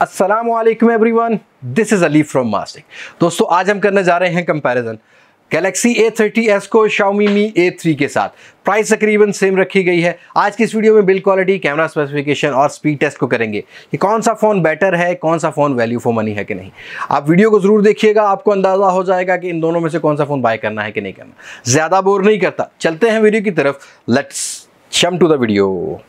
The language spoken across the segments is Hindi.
अस्सलाम everyone this is Ali from mastic दोस्तों, आज हम करने जा रहे हैं कंपैरिजन गैलेक्सी A30s को Xiaomi Mi A3 के साथ. प्राइस तकरीबन सेम रखी गई है. आज की इस वीडियो में बिल्ड क्वालिटी कैमरा स्पेसिफिकेशन और स्पीड टेस्ट को करेंगे. कि कौन सा फ़ोन बेटर है, कौन सा फ़ोन वैल्यू फॉर मनी है कि नहीं? आप वीडियो को ज़रूर देखिएगा, आपको अंदाज़ा हो जाएगा कि इन दोनों में से कौन सा फ़ोन बाय करना है कि नहीं करना. ज़्यादा बोर नहीं करता. चलते हैं वीडियो की तरफ़. लेट्स शम टू द वीडियो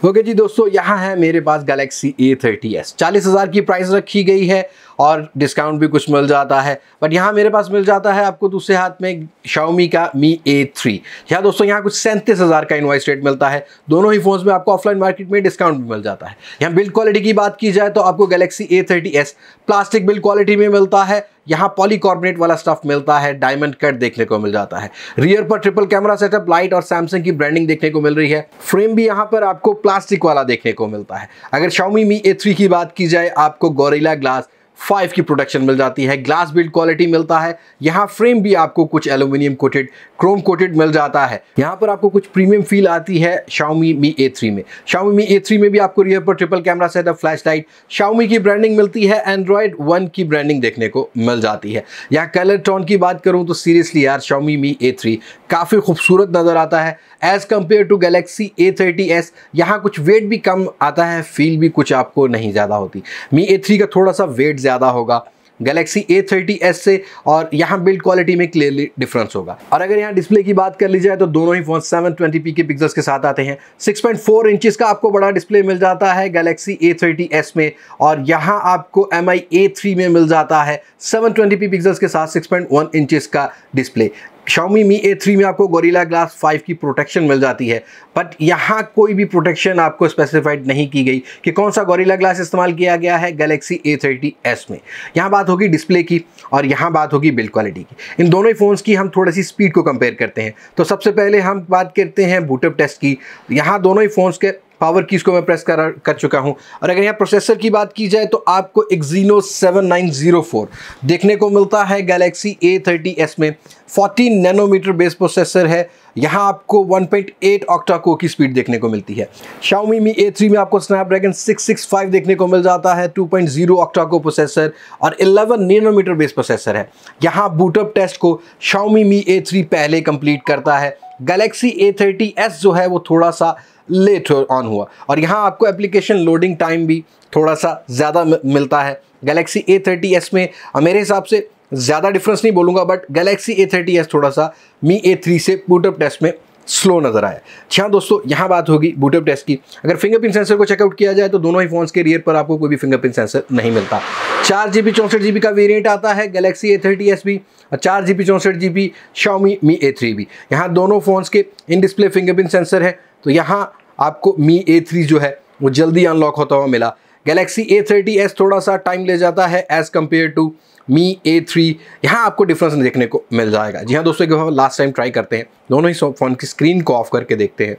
ओके जी दोस्तों, यहाँ है मेरे पास गैलेक्सी ए थर्टी एस चालीस हज़ार की प्राइस रखी गई है और डिस्काउंट भी कुछ मिल जाता है। बट यहाँ मेरे पास मिल जाता है आपको दूसरे हाथ में शाओमी का मी ए थ्री यहाँ दोस्तों, यहाँ कुछ सैंतीस हज़ार का इन्वाइस रेट मिलता है। दोनों ही फोन्स में आपको ऑफलाइन मार्केट में डिस्काउंट भी मिल जाता है। यहाँ बिल्ड क्वालिटी की बात की जाए तो आपको Galaxy A thirty S plastic build quality में मिलता है। यहाँ पॉलीकार्बोनेट वाला स्टफ़ मिलता है डायमंड कट देखने को मिल जाता है। रियर पर ट्रिपल कैमरा सेटअप लाइट और सैमसंग की ब्रांडिंग देखने को मिल रही है। फ्रेम भी यहाँ पर आपको प्लास्टिक वाला देखने को मिलता है। अगर शाउमी मी ए की बात की जाए, आपको गोरेला ग्लास फाइव की प्रोटेक्शन मिल जाती है, ग्लास बिल्ड क्वालिटी मिलता है, यहाँ फ्रेम भी आपको कुछ एल्यूमिनियम कोटेड, क्रोम कोटेड मिल जाता है। यहाँ पर आपको कुछ प्रीमियम फील आती है शाओमी मी ए में। शाओमी मी ए में भी आपको रियर पर triple camera setup flash light Xiaomi की ब्रांडिंग मिलती है एंड्रॉयड वन की ब्रांडिंग देखने को मिल जाती है। यहाँ कलर टोन की बात करूँ तो सीरियसली यार शाओमी मी ए काफ़ी खूबसूरत नज़र आता है। As compare to Galaxy A thirty S यहाँ कुछ वेट भी कम आता है फील भी कुछ आपको नहीं ज़्यादा होती। मी ए का थोड़ा सा वेट ज़्यादा होगा। गैलेक्सी ए थर्टी एस से और यहाँ बिल्ड क्वालिटी में क्लियरली डिफरेंस होगा। और अगर यहाँ डिस्प्ले की बात कर ली जाए तो दोनों ही फ़ोन 720p के पिक्सल्स के साथ आते हैं। 6.4 इंचेस का आपको बड़ा डिस्प्ले मिल जाता है गैलेक्सी ए थर्टी एस में और यहाँ आपको एम आई ए थ्री में मिल जाता है। 720p पिक्सल्स के साथ 6.1 इंचेस का डिस्प्ले Xiaomi Mi A3 में आपको गोरिल्ला ग्लास 5 की प्रोटेक्शन मिल जाती है। बट यहाँ कोई भी प्रोटेक्शन आपको स्पेसिफाइड नहीं की गई कि कौन सा गोरिल्ला ग्लास इस्तेमाल किया गया है गैलेक्सी A30s में। यहाँ बात होगी डिस्प्ले की और यहाँ बात होगी बिल्ड क्वालिटी की। इन दोनों ही फ़ोन्स की हम थोड़ी सी स्पीड को कंपेयर करते हैं। तो सबसे पहले हम बात करते हैं बूटअप टेस्ट की। यहाँ दोनों ही फ़ोन्स के पावर कीज को मैं प्रेस कर कर चुका हूँ। और अगर यहाँ प्रोसेसर की बात की जाए तो आपको एक्जीनो 7904 देखने को मिलता है गैलेक्सी A30s में। 14 नैनोमीटर बेस प्रोसेसर है। यहाँ आपको 1.8 ऑक्टा को की स्पीड देखने को मिलती है। Xiaomi Mi A3 में आपको Snapdragon 665 देखने को मिल जाता है 2.0 ऑक्टा को प्रोसेसर और 11 नैनोमीटर बेस प्रोसेसर है। यहाँ बूटअप टेस्ट को Xiaomi Mi A3 पहले कंप्लीट करता है। गैलेक्सी A30s जो है वो थोड़ा सा लेट ऑन हुआ। और यहाँ आपको एप्लीकेशन लोडिंग टाइम भी थोड़ा सा ज़्यादा मिलता है। गैलेक्सी ए थर्टी एस में मेरे हिसाब से ज़्यादा डिफरेंस नहीं बोलूँगा but Galaxy A thirty S थोड़ा सा मी ए थ्री से बूटअप टेस्ट में स्लो नज़र आया हाँ दोस्तों, यहाँ बात होगी बूटअप टेस्ट की। अगर फिंगरप्रिंट सेंसर को चेकआउट किया जाए तो दोनों ही फोन्स के रियर पर आपको कोई भी फिंगरप्रिंट सेंसर नहीं मिलता। चार जी बी चौंसठ जी बी का वेरिएंट आता है Galaxy A thirty S B और चार जी बी चौंसठ G B Xiaomi Mi A three भी यहाँ दोनों फोन्स के इन डिस्प्ले फिंगरप्रिंट सेंसर है तो यहाँ आपको मी ए थ्री जो है, वो जल्दी अनलॉक होता हुआ मिला। गैलेक्सी ए थर्टी एस थोड़ा सा टाइम ले जाता है as compare to Mi A three यहाँ आपको डिफरेंस देखने को मिल जाएगा। जी हाँ दोस्तों, एक लास्ट टाइम ट्राई करते हैं। दोनों ही फ़ोन की स्क्रीन को ऑफ़ करके देखते हैं।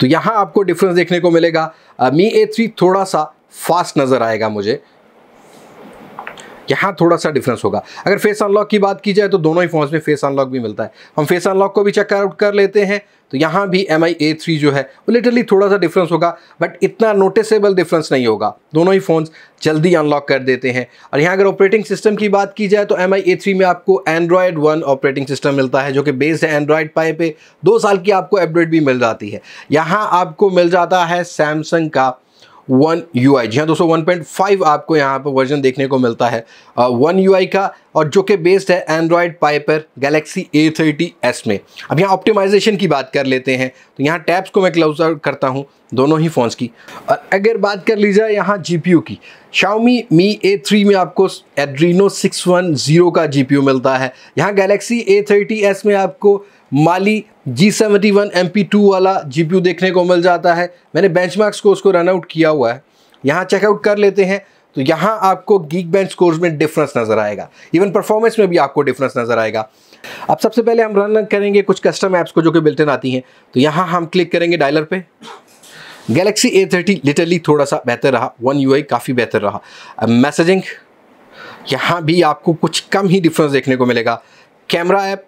तो यहाँ आपको डिफरेंस देखने को मिलेगा। मी ए थ्री थोड़ा सा फास्ट नज़र आएगा मुझे। यहाँ थोड़ा सा डिफरेंस होगा। अगर फेस अनलॉक की बात की जाए तो दोनों ही फोन्स में फेस अनलॉक भी मिलता है। हम फेस अनलॉक को भी चेक आउट कर लेते हैं। तो यहाँ भी एम आई ए थ्री जो है, वो लिटरली थोड़ा सा डिफरेंस होगा बट इतना नोटिसेबल डिफरेंस नहीं होगा। दोनों ही फ़ोन्स जल्दी अनलॉक कर देते हैं। और यहाँ अगर ऑपरेटिंग सिस्टम की बात की जाए तो एम आई ए थ्री में आपको एंड्रॉयड वन ऑपरेटिंग सिस्टम मिलता है, जो कि बेस्ड है एंड्रॉयड पाए पे। दो साल की आपको अपडेट भी मिल जाती है। यहाँ आपको मिल जाता है सैमसंग का वन यू आई जी। हाँ दोस्तों, वन पॉइंट फाइव आपको यहाँ पर वर्जन देखने को मिलता है। वन यू आई का और जो कि बेस्ड है एंड्रॉयड पाई पर गैलेक्सी ए थर्टी एस में। अब यहाँ ऑप्टिमाइजेशन की बात कर लेते हैं। तो यहाँ टैब्स को मैं क्लोज आउट करता हूँ, दोनों ही फ़ोन्स की। और अगर बात कर ली जाए यहाँ जी की, Xiaomi Mi A3 में आपको Adreno 610 का जी पी यू मिलता है। यहाँ गैलेक्सी ए थर्टी एस में आपको Mali G seventy one M P two वाला जी पी यू देखने को मिल जाता है। मैंने बेंचमार्क्स को उसको रन आउट किया हुआ है। यहाँ चेकआउट कर लेते हैं। तो यहाँ आपको गीक बेंच स्कोर्स में डिफरेंस नज़र आएगा। इवन परफॉर्मेंस में भी आपको डिफरेंस नज़र आएगा। अब सबसे पहले हम रन करेंगे कुछ कस्टम ऐप्स को जो कि बिल्टन आती हैं। तो यहाँ हम क्लिक करेंगे डायलर पे। गैलेक्सी ए थर्टी लिटरली थोड़ा सा बेहतर रहा। वन UI काफ़ी बेहतर रहा। मैसेजिंग यहाँ भी आपको कुछ कम ही डिफरेंस देखने को मिलेगा। कैमरा ऐप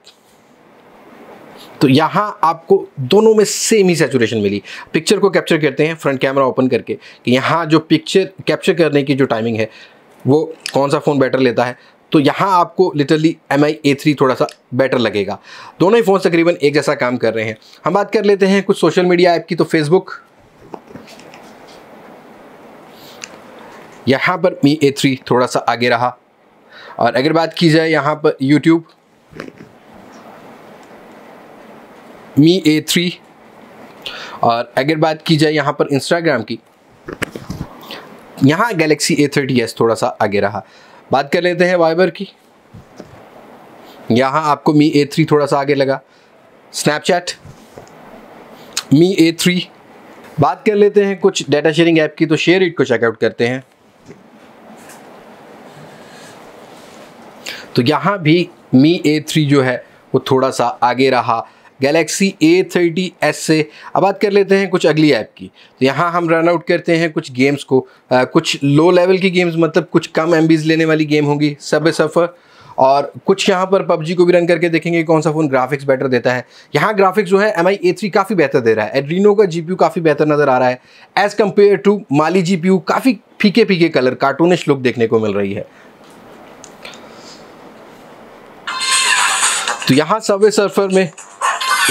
तो यहाँ आपको दोनों में सेम ही सेचुरेशन मिली। पिक्चर को कैप्चर करते हैं फ्रंट कैमरा ओपन करके, कि यहाँ जो पिक्चर कैप्चर करने की जो टाइमिंग है, वो कौन सा फ़ोन बेटर लेता है? तो यहाँ आपको literally M I A three थोड़ा सा बेटर लगेगा। दोनों ही फ़ोन तकरीबन एक जैसा काम कर रहे हैं। हम बात कर लेते हैं कुछ सोशल मीडिया ऐप की तो फेसबुक यहाँ पर मी ए थ्री थोड़ा सा आगे रहा। और अगर बात की जाए यहाँ पर यूट्यूब मी ए थ्री। और अगर बात की जाए यहाँ पर इंस्टाग्राम की, यहाँ गैलेक्सी ए थर्टी एस थोड़ा सा आगे रहा। बात कर लेते हैं वाइबर की। यहाँ आपको मी ए थ्री थोड़ा सा आगे लगा। Snapchat Mi A three. बात कर लेते हैं कुछ डाटा शेयरिंग ऐप की तो शेयर इट को चेकआउट करते हैं। तो यहाँ भी मी ए थ्री जो है, वो थोड़ा सा आगे रहा। गैलेक्सी ए थर्टी एस से। अब बात कर लेते हैं कुछ अगली ऐप की। तो यहाँ हम रन आउट करते हैं कुछ गेम्स को। आ, कुछ लो लेवल की गेम्स मतलब कुछ कम एम लेने वाली गेम होगी सब सफ़र और कुछ यहाँ पर पबजी को भी रन करके देखेंगे कौन सा फ़ोन ग्राफिक्स बेटर देता है। यहाँ ग्राफिक्स जो है एम आई ए थ्री काफ़ी बेहतर दे रहा है। एड्रीनो का GPU काफ़ी बेहतर नज़र आ रहा है। As compare to Mali G काफ़ी फीके फीके कलर कार्टूनिश लुक देखने को मिल रही है। तो यहाँ सबवे सर्फर में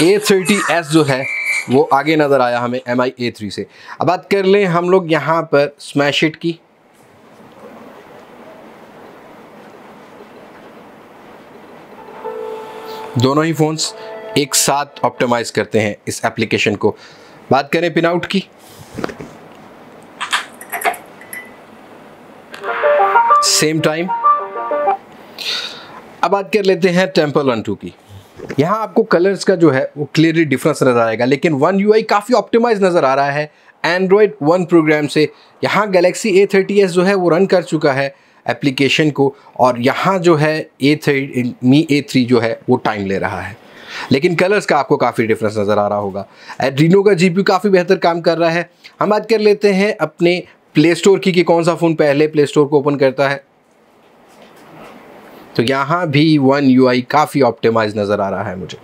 ए थर्टी एस जो है, वो आगे नज़र आया हमें एम आई ए थ्री से। अब बात कर लें हम लोग यहाँ पर स्मैश इट की। दोनों ही फ़ोन्स एक साथ ऑप्टिमाइज करते हैं इस एप्लीकेशन को। बात करें पिन आउट की। सेम टाइम अब बात कर लेते हैं टेंपल वन टू की। यहाँ आपको कलर्स का जो है, वो क्लियरली डिफरेंस नज़र आएगा, लेकिन वन यूआई काफ़ी ऑप्टिमाइज नज़र आ रहा है। एंड्रॉयड वन प्रोग्राम से यहाँ गैलेक्सी ए थर्टी एस जो है, वो रन कर चुका है एप्लीकेशन को, और यहाँ जो है ए मी ए थ्री जो है, वो टाइम ले रहा है। लेकिन कलर्स का आपको काफ़ी डिफरेंस नज़र आ रहा होगा। एड्रीनो का जी काफ़ी बेहतर काम कर रहा है। हम बात कर लेते हैं अपने प्ले स्टोर की कि कौन सा फ़ोन पहले प्ले स्टोर को ओपन करता है। तो यहाँ भी वन यूआई काफ़ी ऑप्टिमाइज नज़र आ रहा है मुझे।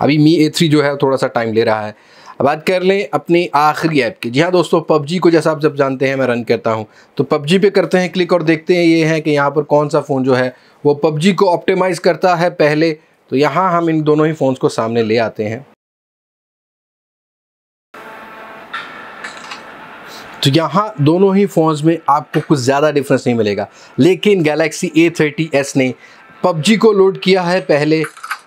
अभी मी ए थ्री जो है थोड़ा सा टाइम ले रहा है। अब बात कर लें अपनी आखिरी ऐप की। जी हाँ दोस्तों, पबजी को जैसा आप जब जानते हैं, मैं रन करता हूँ। तो पबजी पे करते हैं क्लिक और देखते हैं ये है कि यहाँ पर कौन सा फ़ोन जो है, वो पबजी को ऑप्टिमाइज़ करता है पहले। तो यहाँ हम इन दोनों ही फ़ोन्स को सामने ले आते हैं। तो यहाँ दोनों ही फ़ोन्स में आपको कुछ ज़्यादा डिफरेंस नहीं मिलेगा। लेकिन गैलेक्सी ए थर्टी एस ने पबजी को लोड किया है पहले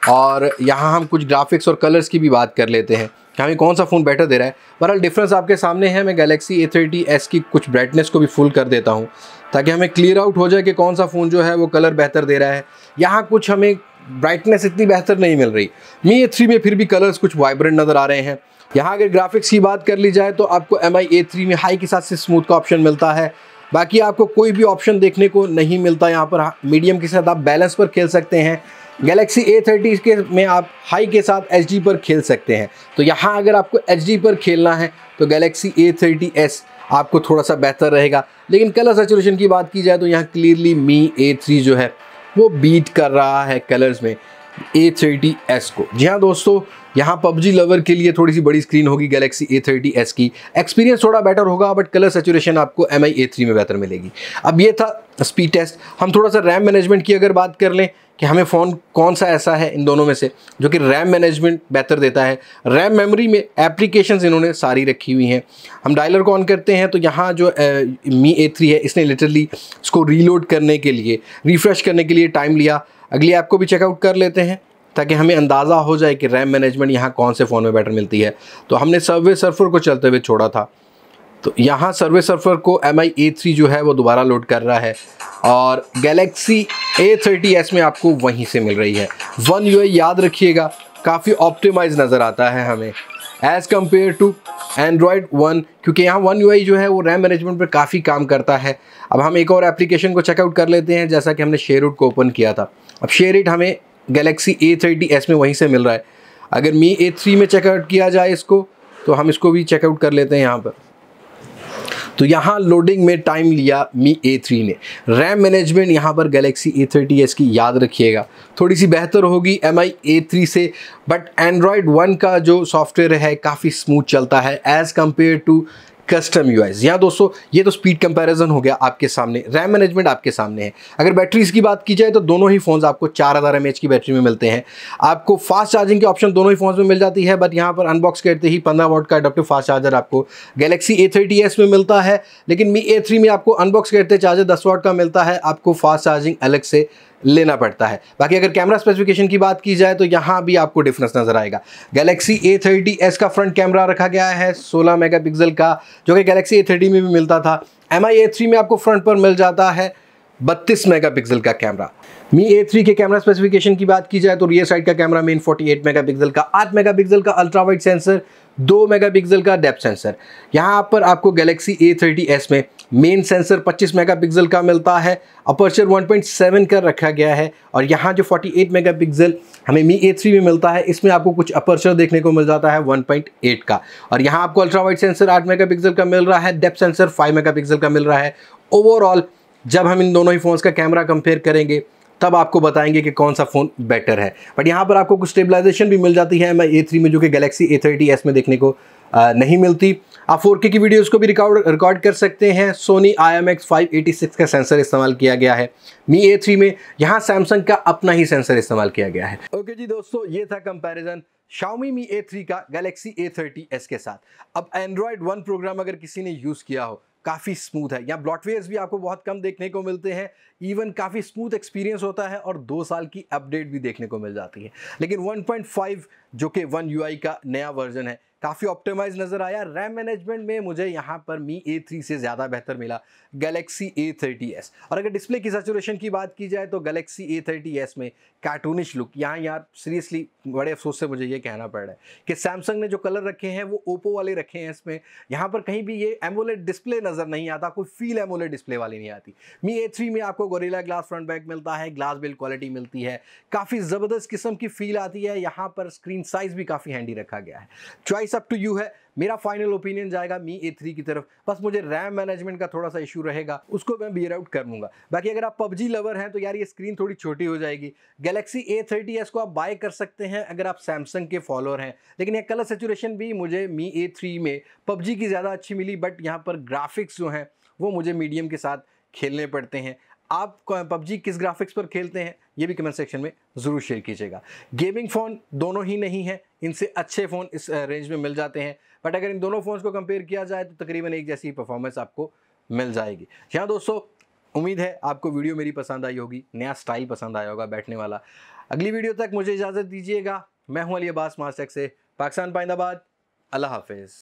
और यहाँ हम कुछ ग्राफिक्स और कलर्स की भी बात कर लेते हैं। कि हमें कौन सा फ़ोन बेटर दे रहा है? बहरहाल डिफरेंस आपके सामने है, मैं गैलेक्सी ए थर्टी एस की कुछ ब्राइटनेस को भी फुल कर देता हूँ, ताकि हमें क्लियर आउट हो जाए कि कौन सा फ़ोन जो है वो कलर बेहतर दे रहा है। यहाँ कुछ हमें ब्राइटनेस इतनी बेहतर नहीं मिल रही। मी ए थ्री में फिर भी कलर्स कुछ वाइब्रेंट नज़र आ रहे हैं। यहाँ अगर ग्राफिक्स की बात कर ली जाए तो आपको एम आई ए थ्री में हाई के साथ से स्मूथ का ऑप्शन मिलता है। बाकी आपको कोई भी ऑप्शन देखने को नहीं मिलता यहाँ पर। मीडियम के साथ आप बैलेंस पर खेल सकते हैं। गैलेक्सी ए थर्टी के में आप हाई के साथ HD पर खेल सकते हैं। तो यहाँ अगर आपको HD पर खेलना है तो गैलेक्सी ए थर्टी एस आपको थोड़ा सा बेहतर रहेगा। लेकिन कलर सेचुरेशन की बात की जाए तो यहाँ क्लियरली मी ए थ्री जो है, वो बीट कर रहा है कलर्स में ए थर्टी एस को। जी हाँ दोस्तों यहाँ पबजी लवर के लिए थोड़ी सी बड़ी स्क्रीन होगी गैलेक्सी ए थर्टी एस की। एक्सपीरियंस थोड़ा बेटर होगा बट कलर सेचुरेशन आपको एम आई ए थ्री में बेहतर मिलेगी। अब ये था स्पीड टेस्ट हम थोड़ा सा रैम मैनेजमेंट की अगर बात कर लें, कि हमें फ़ोन कौन सा ऐसा है इन दोनों में से, जो कि रैम मैनेजमेंट बेहतर देता है। रैम मेमोरी में एप्लीकेशंस इन्होंने सारी रखी हुई हैं। हम डायलर को ऑन करते हैं तो यहाँ जो मी ए थ्री है, इसने लिटरली इसको रीलोड करने के लिए रिफ़्रेश करने के लिए टाइम लिया। अगली ऐप को भी चेकआउट कर लेते हैं। ताकि हमें अंदाज़ा हो जाए कि रैम मैनेजमेंट यहाँ कौन से फ़ोन में बेटर मिलती है। तो हमने सर्वे सर्फर को चलते हुए छोड़ा था। तो यहाँ सर्वे सर्फर को एम आई ए थ्री जो है वो दोबारा लोड कर रहा है और गैलेक्सी ए थर्टी एस में आपको वहीं से मिल रही है। वन यूआई याद रखिएगा, काफ़ी ऑप्टिमाइज नज़र आता है हमें। As compare to Android one क्योंकि यहाँ वन यूआई जो है वो रैम मैनेजमेंट पर काफ़ी काम करता है। अब हम एक और एप्लीकेशन को चेकआउट कर लेते हैं, जैसा कि हमने शेयर को ओपन किया था। अब शेयर हमें गैलेक्सी ए थर्टी एस में वहीं से मिल रहा है। अगर मी ए थ्री में चेकआउट किया जाए इसको तो हम इसको भी चेकआउट कर लेते हैं यहाँ पर। तो यहाँ लोडिंग में टाइम लिया मी ए थ्री ने। रैम मैनेजमेंट यहाँ पर गैलेक्सी ए थर्टी एस की याद रखिएगा। थोड़ी सी बेहतर होगी एम आई ए थ्री से बट एंड्रॉयड वन का जो सॉफ्टवेयर है, काफ़ी स्मूथ चलता है as compare to custom U यहाँ दोस्तों, ये तो स्पीड कंपैरिजन हो गया आपके सामने। रैम मैनेजमेंट आपके सामने है। अगर बैटरीज की बात की जाए तो दोनों ही फोन्स आपको चार हज़ार की बैटरी में मिलते हैं। आपको फास्ट चार्जिंग के ऑप्शन दोनों ही फोन्स में मिल जाती है बट यहाँ पर अनबॉक्स करते ही पंद्रह वोट का अडोप्टिव फास्ट चार्जर आपको गैलेक्सी ए में मिलता है, लेकिन मी ए में आपको अनबॉक्स करते चार्जर दस वॉट का मिलता है। आपको फास्ट चार्जिंग अलग से लेना पड़ता है। बाकी अगर कैमरा स्पेसिफिकेशन की बात की जाए तो यहाँ भी आपको डिफरेंस नज़र आएगा। गैलेक्सी ए थर्टी एस का फ्रंट कैमरा रखा गया है 16 मेगापिक्सल का, जो कि गैलेक्सी ए थर्टी में भी मिलता था। एम आई ए थ्री में आपको फ्रंट पर मिल जाता है। बत्तीस मेगापिक्सल का कैमरा। मी ए थ्री के कैमरा स्पेसिफिकेशन की बात की जाए तो रियर साइड का कैमरा मेन 48 मेगापिक्सल का 8 मेगापिक्सल का अल्ट्रा वाइड सेंसर 2 मेगापिक्सल का डेप्थ सेंसर यहाँ पर आपको गैलेक्सी ए थर्टी एस में मेन सेंसर 25 मेगापिक्सल का मिलता है अपर्चर 1.7 का रखा गया है और यहाँ जो 48 मेगापिक्सल हमें मी ए थ्री में मिलता है, इसमें आपको कुछ अपर्चर देखने को मिल जाता है 1.8 का। और यहाँ आपको अल्ट्रा वाइड सेंसर 8 मेगापिक्सल का मिल रहा है डेप्थ सेंसर 5 मेगापिक्सल का मिल रहा है। ओवरऑल जब हम इन दोनों ही फ़ोन्स का कैमरा कंपेयर करेंगे तब आपको बताएँगे कि कौन सा फ़ोन बेटर है। बट यहाँ पर आपको कुछ स्टेबलाइजेशन भी मिल जाती है। आई ए थ्री में जो कि गैलेक्सी ए थर्टी एस में देखने को आ, नहीं मिलती। आप 4K की वीडियोस को भी रिकॉर्ड रिकॉर्ड कर सकते हैं। Sony I M X five eighty six का सेंसर इस्तेमाल किया गया है। मी ए थ्री में यहाँ सैमसंग का अपना ही सेंसर इस्तेमाल किया गया है। ओके जी दोस्तों ये था कंपैरिजन Xiaomi Mi A3 का Galaxy A30s के साथ। अब Android वन प्रोग्राम अगर किसी ने यूज़ किया हो काफ़ी स्मूथ है। यहाँ ब्लॉटवेयर्स भी आपको बहुत कम देखने को मिलते हैं। इवन काफ़ी स्मूथ एक्सपीरियंस होता है और दो साल की अपडेट भी देखने को मिल जाती है। लेकिन 1.5 जो कि वन यू का नया वर्जन है काफ़ी ऑप्टिमाइज नज़र आया। रैम मैनेजमेंट में मुझे यहाँ पर मी ए थ्री से ज़्यादा बेहतर मिला गैलेक्सी ए थर्टी एस और अगर डिस्प्ले की सेचुरेशन की बात की जाए तो गैलेक्सी ए थर्टी एस में कार्टूनिश लुक यहाँ यार सीरियसली बड़े अफसोस से मुझे ये कहना पड़ रहा है कि सैमसंग ने जो कलर रखे हैं, वो ओप्पो वाले रखे हैं इसमें। यहाँ पर कहीं भी ये एमोलेट डिस्प्ले नज़र नहीं आता, कोई फील एमोलेट डिस्प्ले वाली नहीं आती। मी ए थ्री में आपको गोरेला ग्लास फ्रंट बैक मिलता है ग्लास बिल्ड क्वालिटी मिलती है। काफ़ी ज़बरदस्त किस्म की फील आती है। यहाँ पर स्क्रीन साइज़ भी काफ़ी हैंडी रखा गया है। चॉइस अप टू यू है। मेरा फाइनल ओपिनियन जाएगा मी ए थ्री की तरफ़। बस मुझे रैम मैनेजमेंट का थोड़ा सा इशू रहेगा, उसको मैं बियर आउट कर लूँगा। बाकी अगर आप पबजी लवर हैं तो यार ये स्क्रीन थोड़ी छोटी हो जाएगी। गैलेक्सी ए थर्टी एस को आप बाय कर सकते हैं अगर आप सैमसंग के फॉलोअर हैं। लेकिन यह कलर सेचुरेशन भी मुझे मी ए थ्री में पबजी की ज़्यादा अच्छी मिली बट यहाँ पर ग्राफिक्स जो हैं, वो मुझे मीडियम के साथ खेलने पड़ते हैं। आप पबजी किस ग्राफिक्स पर खेलते हैं, ये भी कमेंट सेक्शन में ज़रूर शेयर कीजिएगा। गेमिंग फ़ोन दोनों ही नहीं है, इनसे अच्छे फ़ोन इस रेंज में मिल जाते हैं। बट अगर इन दोनों फ़ोन्स को कंपेयर किया जाए तो तकरीबन एक जैसी परफॉर्मेंस आपको मिल जाएगी। यहाँ दोस्तों, उम्मीद है आपको वीडियो मेरी पसंद आई होगी, नया स्टाइल पसंद आया होगा बैठने वाला। अगली वीडियो तक मुझे इजाज़त दीजिएगा। मैं हूँ अली अब्बास मास्टेक से, पाकिस्तान पाइंदाबाद। अल्लाह हाफिज़।